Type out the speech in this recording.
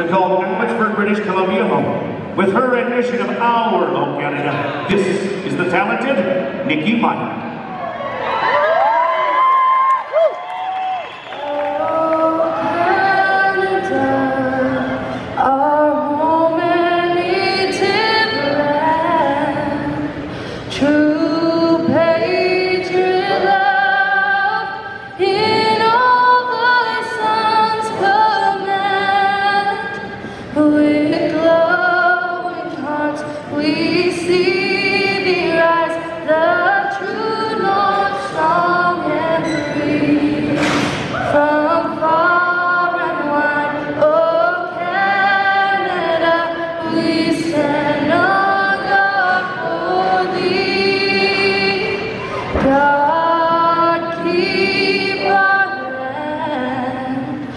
to call Abbotsford, British Columbia home. With her rendition of Our Home Canada, this is the talented Nicki Meier. We see thee rise, the true North strong and free. From far and wide, Canada, we. God keep our land.